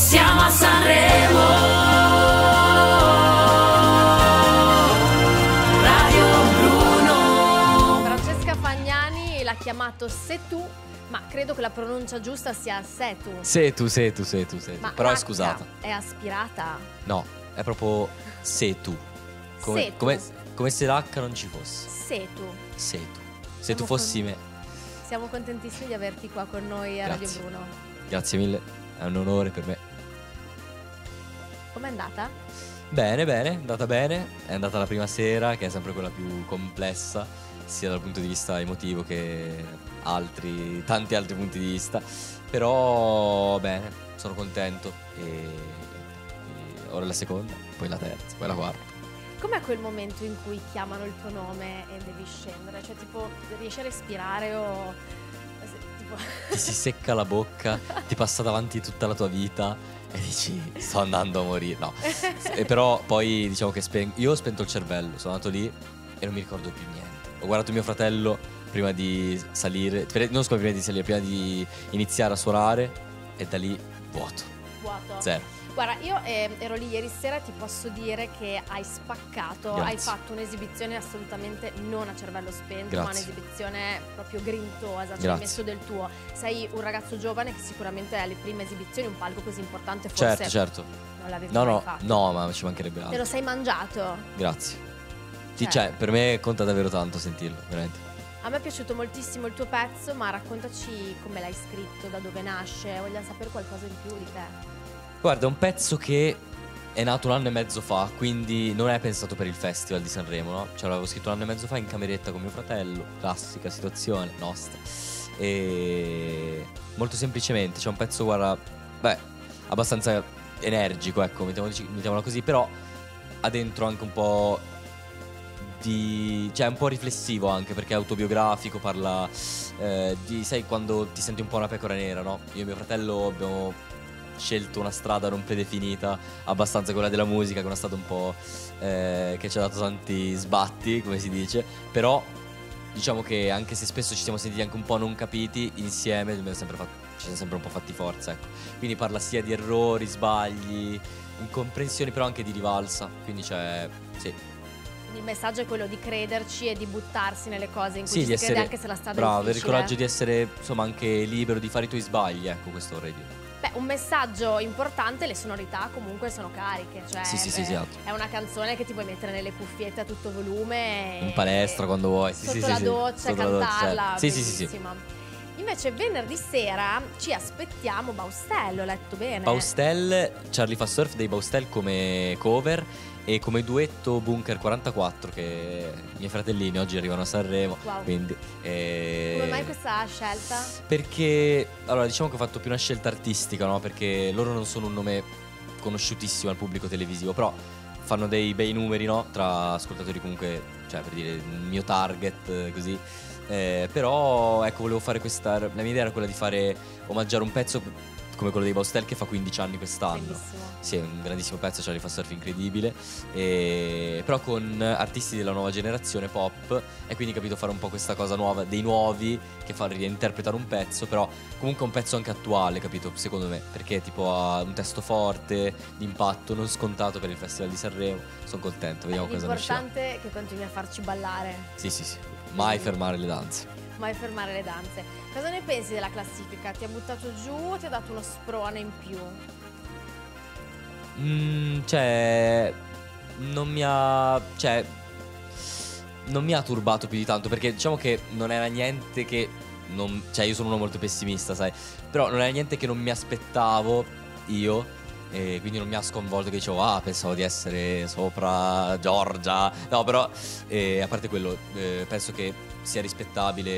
siamo a Sanremo. Radio Bruno. Francesca Fagnani l'ha chiamato Setù, ma credo che la pronuncia giusta sia Setu. Setu, setu, setu, setu. Ma Però è scusata. È aspirata. No, è proprio setu. Come, Setu. come, come se l'H non ci fosse. Setu. Setu. Se Siamo tu fossi con- me. Siamo contentissimi di averti qua con noi a Grazie. Radio Bruno. Grazie mille, è un onore per me. Com'è andata? Bene, bene, è andata bene. È andata la prima sera, che è sempre quella più complessa, sia dal punto di vista emotivo che altri, tanti altri punti di vista. Però bene, sono contento. E, e ora la seconda, poi la terza, poi la quarta. Com'è quel momento in cui chiamano il tuo nome e devi scendere? Cioè, tipo, riesci a respirare o. Ti si secca la bocca, ti passa davanti tutta la tua vita e dici sto andando a morire. No. E però poi diciamo che spen- io ho spento il cervello, sono andato lì e non mi ricordo più niente. Ho guardato mio fratello prima di salire, non scusa prima di salire, prima di iniziare a suonare e da lì vuoto, Vuoto. zero. Guarda, io eh, ero lì ieri sera e ti posso dire che hai spaccato, Grazie. hai fatto un'esibizione assolutamente non a cervello spento, ma Grazie. un'esibizione proprio grintosa, ci hai Grazie. messo del tuo. Sei un ragazzo giovane che sicuramente alle prime esibizioni un palco così importante forse Certo, certo. non l'avevi No, mai no, fatto. no, ma ci mancherebbe Te lo altro. sei mangiato? Grazie. Sì, Cioè- cioè, per me conta davvero tanto sentirlo, veramente. A me è piaciuto moltissimo il tuo pezzo, ma raccontaci come l'hai scritto, da dove nasce, vogliamo sapere qualcosa in più di te. Guarda, è un pezzo che è nato un anno e mezzo fa, quindi non è pensato per il festival di Sanremo, no? Cioè l'avevo scritto un anno e mezzo fa in cameretta con mio fratello, classica situazione nostra. E molto semplicemente, c'è un pezzo, guarda, beh, abbastanza energico, ecco, mettiamola così, però ha dentro anche un po' di... cioè è un po' riflessivo anche perché è autobiografico, parla eh, di, sai, quando ti senti un po' una pecora nera, no? Io e mio fratello abbiamo scelto una strada non predefinita, abbastanza quella della musica, che è una strada un po' eh, che ci ha dato tanti sbatti, come si dice, però diciamo che anche se spesso ci siamo sentiti anche un po' non capiti, insieme fatto- ci siamo sempre un po' fatti forza, ecco. Quindi parla sia di errori, sbagli, incomprensioni, però anche di rivalsa, quindi c'è... sì. Il messaggio è quello di crederci e di buttarsi nelle cose in cui Sì, ci si crede anche se la strada bravo, è avere il difficile. coraggio di essere insomma anche libero di fare i tuoi sbagli, ecco questo vorrei dire. Beh, un messaggio importante, le sonorità comunque sono cariche, cioè Sì, sì, sì, eh, esatto. è una canzone che ti puoi mettere nelle cuffiette a tutto volume In palestra quando vuoi. Sotto sì, la doccia, Sotto la doccia, cantarla, Sì, sì, sì, sì. Invece venerdì sera ci aspettiamo Baustello, ho letto bene. Baustel, Charlie fa surf dei Baustel come cover e come duetto Bunker 44 che i miei fratellini oggi arrivano a Sanremo. Wow. Quindi, eh, Come mai questa scelta? Perché, allora diciamo che ho fatto più una scelta artistica, no? Perché loro non sono un nome conosciutissimo al pubblico televisivo, però fanno dei bei numeri, no? Tra ascoltatori comunque, cioè per dire il mio target, eh, così. Eh, però, ecco, volevo fare questa... La mia idea era quella di fare, omaggiare un pezzo come quello dei Baustel che fa 15 anni quest'anno. Bellissimo. Sì, è un grandissimo pezzo, cioè li fa surf incredibile. E... Però con artisti della nuova generazione pop. E quindi capito fare un po' questa cosa nuova, dei nuovi che fa reinterpretare un pezzo, però comunque un pezzo anche attuale, capito? Secondo me. Perché tipo ha un testo forte, d'impatto, non scontato per il Festival di Sanremo. Sono contento, vediamo cosa ne. L'importante è che continui a farci ballare, Sì, sì, sì. Mai fermare le danze. mai fermare le danze. Cosa ne pensi della classifica? Ti ha buttato giù o ti ha dato uno sprone in più? Mm, cioè, non mi ha. Cioè, non mi ha turbato più di tanto perché diciamo che non era niente che. Non, cioè, io sono uno molto pessimista, sai. Però non era niente che non mi aspettavo io. E quindi non mi ha sconvolto che dicevo, ah, pensavo di essere sopra Giorgia. No, però, eh, a parte quello, eh, penso che sia rispettabile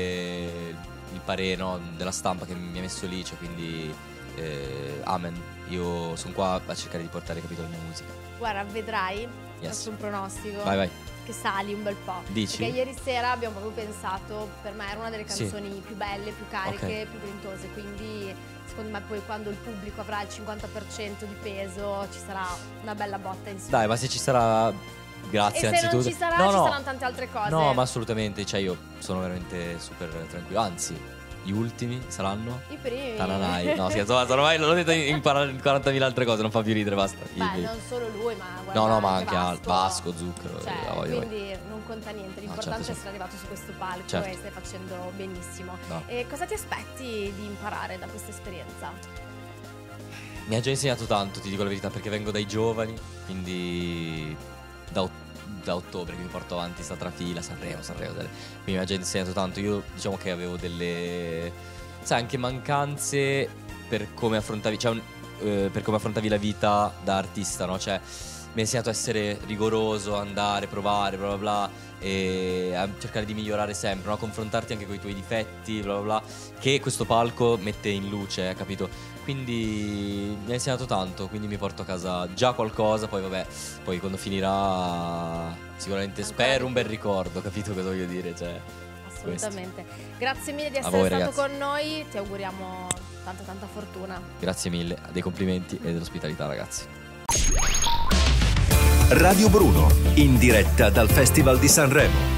il parere no, della stampa che mi ha messo lì, cioè, quindi eh, amen. Io sono qua a cercare di portare capito la mia musica. Guarda, vedrai, Yes. faccio un pronostico, Vai, vai. Che sali un bel po'. Dici? Perché ieri sera abbiamo proprio pensato, per me era una delle Sì. canzoni più belle, più cariche, Ok. più grintose, quindi secondo me poi quando il pubblico avrà il 50% di peso ci sarà una bella botta in su. Dai, ma se ci sarà. Grazie e se innanzitutto. non ci sarà, no, ci no. saranno tante altre cose. No, ma assolutamente, cioè io sono veramente super tranquillo. Anzi, Gli ultimi saranno? I primi. Tananai. No, scherzo, basta, ormai l'ho detto in, in 40.000 altre cose, non fa più ridere, basta. Beh, non solo lui, ma guarda, No, no, ma anche al- Vasco. Vasco, Zucchero, Cioè, eh, voglio- quindi non conta niente. L'importante certo, è essere arrivato su questo palco Certo. e stai facendo benissimo. No. E cosa ti aspetti di imparare da questa esperienza? Mi ha già insegnato tanto, ti dico la verità, perché vengo dai giovani, quindi da, ot- da ottobre che mi porto avanti sta trafila, Sanremo, Sanremo, Sanremo. quindi mi ha già insegnato tanto. Io diciamo che avevo delle, sai, anche mancanze per come affrontavi, cioè, un- eh, per come affrontavi la vita da artista, no? Cioè, mi ha insegnato a essere rigoroso, andare, provare, bla bla bla, e a cercare di migliorare sempre, no? A confrontarti anche con i tuoi difetti, bla bla bla, che questo palco mette in luce, eh, capito? Quindi mi ha insegnato tanto, quindi mi porto a casa già qualcosa, poi vabbè, poi quando finirà sicuramente spero un bel ricordo, capito cosa voglio dire? Cioè, Assolutamente. Grazie mille di essere voi, stato ragazzi. con noi. Ti auguriamo tanta tanta fortuna. grazie mille, dei complimenti e dell'ospitalità ragazzi. Radio Bruno, in diretta dal Festival di Sanremo.